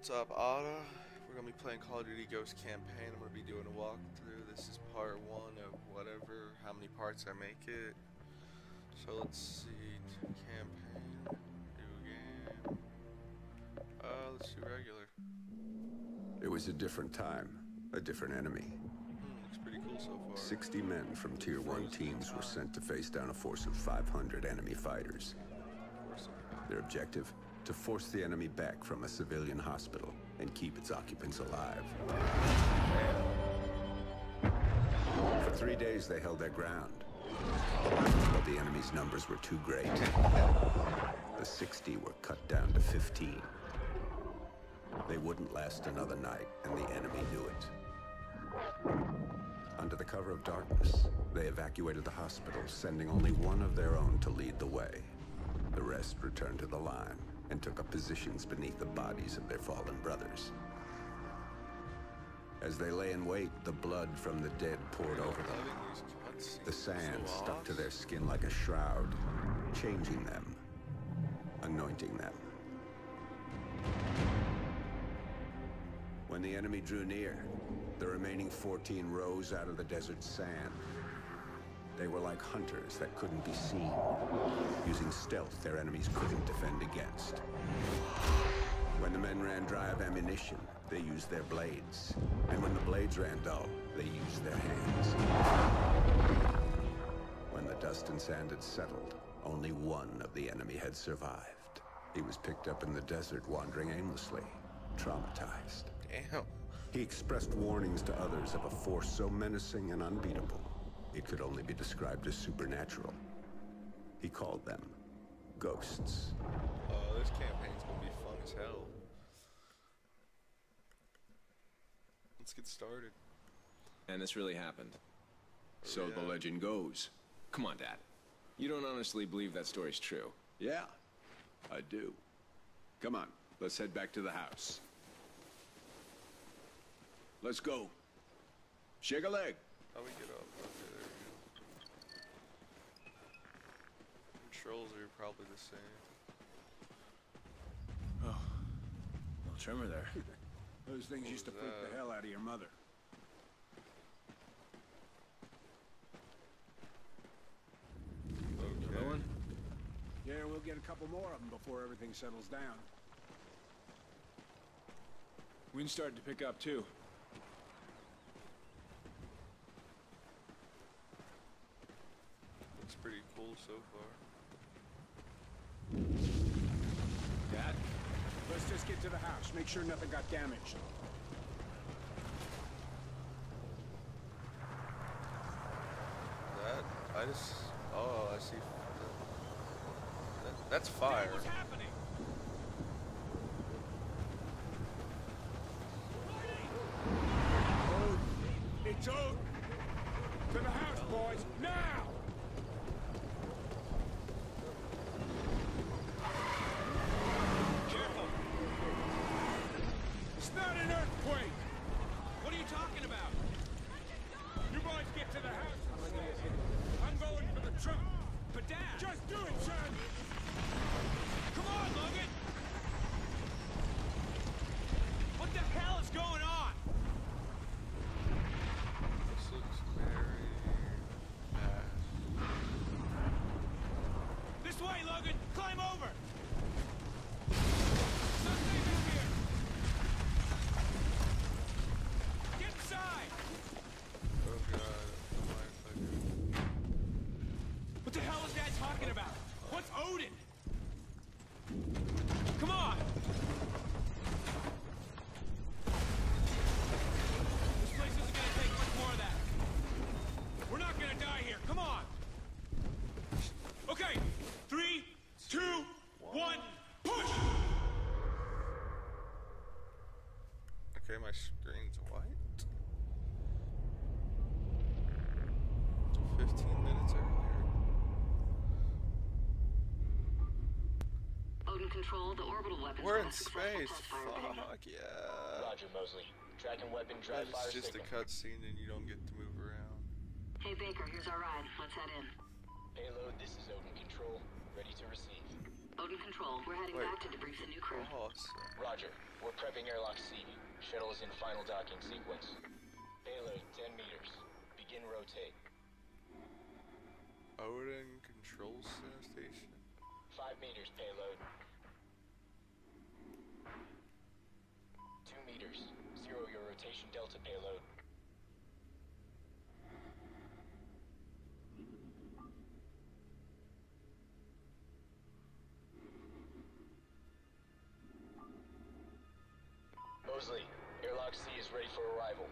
What's up, Ada? We're gonna be playing Call of Duty Ghost Campaign. I'm gonna be doing a walkthrough. This is part one of whatever, how many parts I make it. So let's see, campaign, new game. Uh, let's do regular. It was a different time, a different enemy. Hmm, looks pretty cool so far. 60 men from Tier 1 teams were sent to face down a force of 500 enemy fighters. Their objective? To force the enemy back from a civilian hospital and keep its occupants alive. For three days, they held their ground. But the enemy's numbers were too great. The 60 were cut down to 15. They wouldn't last another night, and the enemy knew it. Under the cover of darkness, they evacuated the hospital, sending only one of their own to lead the way. The rest returned to the line and took up positions beneath the bodies of their fallen brothers. As they lay in wait, the blood from the dead poured over them. The sand stuck to their skin like a shroud, changing them, anointing them. When the enemy drew near, the remaining 14 rose out of the desert sand. They were like hunters that couldn't be seen, using stealth their enemies couldn't defend against. When the men ran dry of ammunition, they used their blades. And when the blades ran dull, they used their hands. When the dust and sand had settled, only one of the enemy had survived. He was picked up in the desert wandering aimlessly, traumatized. Damn. He expressed warnings to others of a force so menacing and unbeatable, it could only be described as supernatural. He called them ghosts. Uh, this campaign's gonna be fun as hell. Let's get started. And this really happened. So the legend goes. Come on, Dad. You don't honestly believe that story's true. Yeah, I do. Come on, let's head back to the house. Let's go. Shake a leg. How we get up? Okay, there we go. Controls are probably the same. Oh, Little trimmer there. Those things used to was freak the hell out of your mother. Okay. Another one? Yeah, we'll get a couple more of them before everything settles down. Wind started to pick up too. Looks pretty cool so far. Get to the house. Make sure nothing got damaged. That I just oh I see. That, that's fire. It's Odin! To the house, boys! Now! Careful! It's not an earthquake! What are you talking about? You boys get to the house! I'm trunk! But Dad! Just do it, son! Come on, Logan! What the hell is going on? This looks very bad. This way, Logan! Climb over! It's not safe in here! Get inside! Oh god. My fucking. What the hell is Dad talking about? What's Odin? Come on! This place isn't gonna take much more of that. We're not gonna die here. Come on! Okay, three, two, one, push! Okay, my screen's white. 15 minutes earlier. Odin Control, the orbital weapons We're in space. test. Fuck yeah. Roger, Mosley. Tracking weapon, dry That fire is just a cutscene and you don't get to move around. Hey Baker, here's our ride. Let's head in. Payload, this is Odin Control. Ready to receive. Odin Control, we're heading Wait. back to debrief the new crew. Oh, awesome. Uh, Roger. We're prepping airlock C. Shuttle is in final docking sequence. Payload 10 meters. Begin rotate. Odin control sta- station. 5 meters payload. 2 meters. Zero delta payload. Mosley, airlock C is ready for arrival.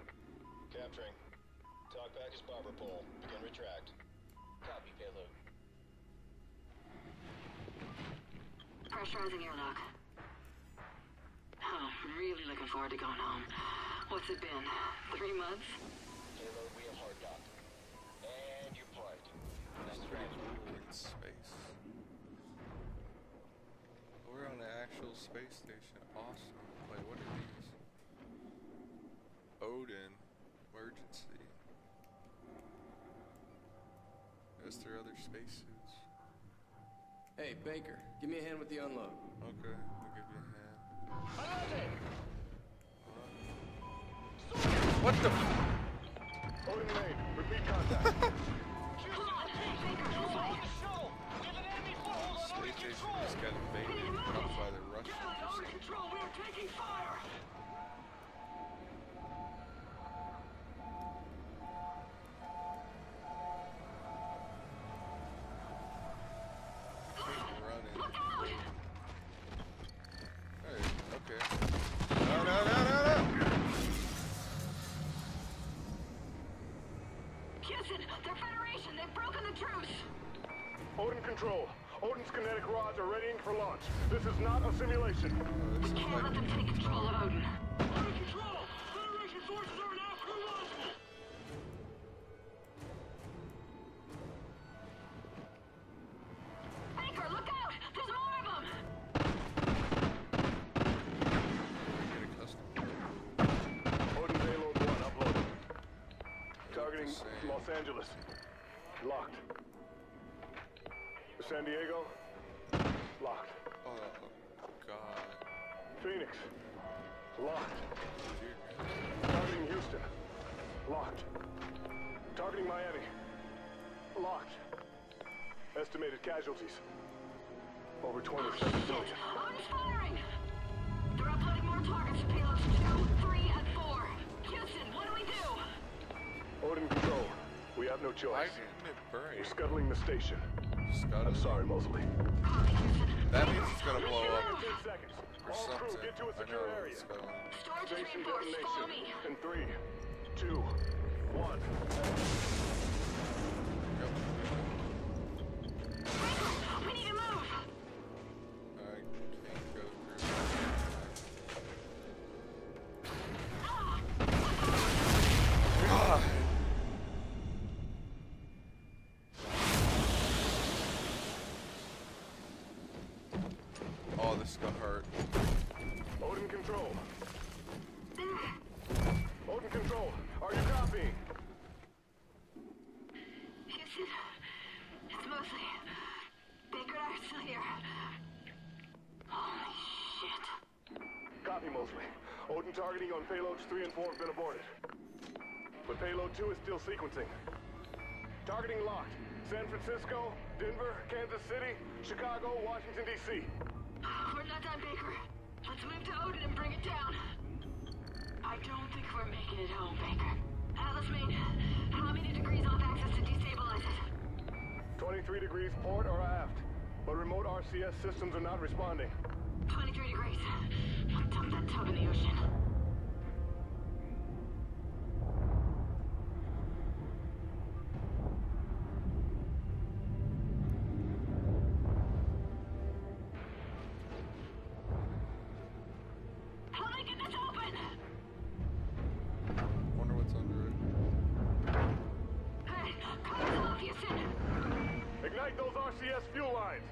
Capturing. Talk back is barber pole. Begin retract. Copy payload. Pressurizing airlock. Oh, I'm really looking forward to going home. What's it been? Three months? Payload, we have hard dock. And you're parked. Nice strategy. We're in space. We're on the actual space station. Awesome. Wait, what are these? Odin. Emergency. Is there other spacesuits? Hey, Baker, give me a hand with the unload. Okay, I'll give you a hand. What the? F- Odin repeat contact. Come on! Baker, this way! space station just got invaded up by the Russians. Control, we are taking fire! They're Federation! They've broken the truce! Odin control. Odin's kinetic rods are readying for launch. This is not a simulation. This Can't let them take control of Odin. Targeting Los Angeles. Locked. San Diego. Locked. Oh, God. Phoenix. Locked. Targeting Houston. Locked. Targeting Miami. Locked. Estimated casualties. Over 27 million. Odin's firing! They're uploading more targets to payloads 2, 3, and Odin control. We have no Why choice. didn't it? We're scuttling the station. Scuttle? I'm sorry, Mosley. That means it's gonna blow up 10 seconds. or All crew, something. get to a I secure know area. Storage is Station reinforced. Follow me. detonation. In three, two, one. This is gonna hurt. Odin control. Odin control. Are you copying? Houston, it's mostly... Baker and I are still here. Holy shit. Copy, Mosley. Odin targeting on payloads 3 and 4 have been aborted. But payload 2 is still sequencing. Targeting locked. San Francisco, Denver, Kansas City, Chicago, Washington, D.C. I don't think we're making it home, Baker. Atlas main, how many degrees off axis to destabilize it? 23 degrees port or aft. But remote RCS systems are not responding. 23 degrees. Dump that tub in the ocean. gas fuel lines.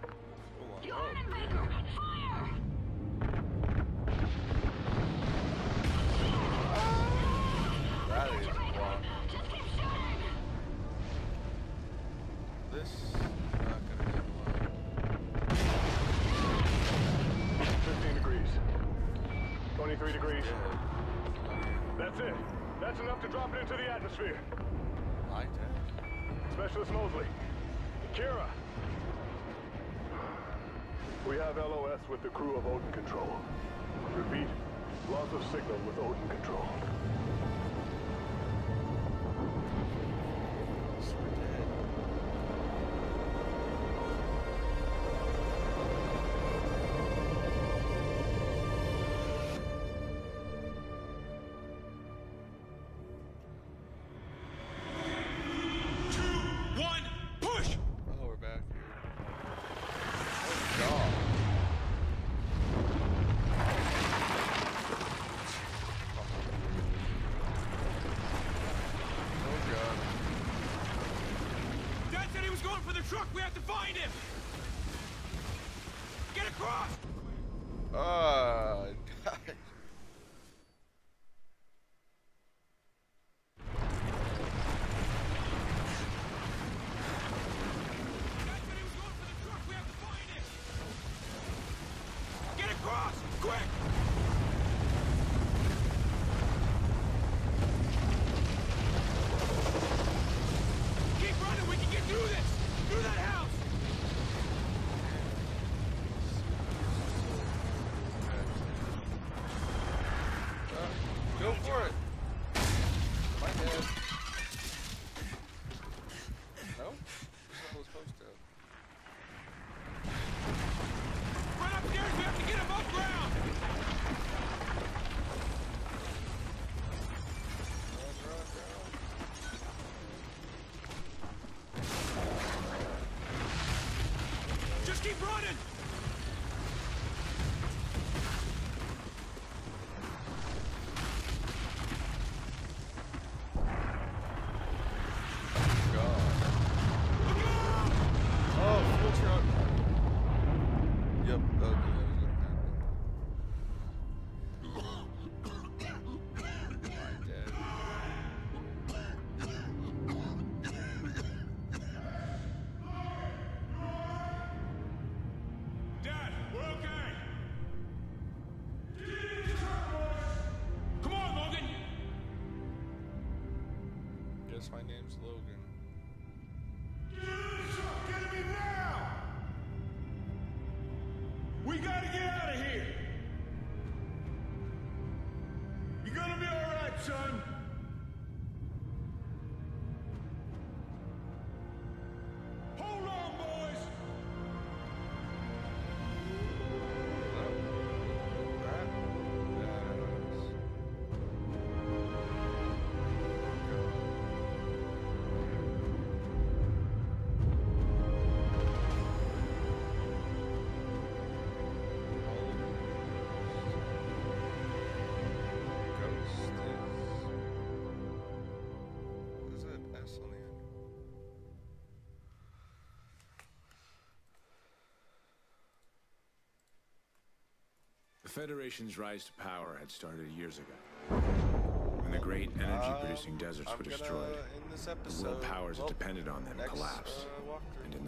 Baker, fire! That is wild. This is not gonna get along. 15 degrees. 23 degrees. That's it. That's enough to drop it into the atmosphere. Like that. Specialist Mosley. Kyra, we have LOS with the crew of Odin Control. Repeat, loss of signal with Odin Control. We're dead. truck! We have to find him! Get across! Uh... Federation's rise to power had started years ago. When the great energy-producing deserts were destroyed, the world powers that depended on them collapsed. Uh, and in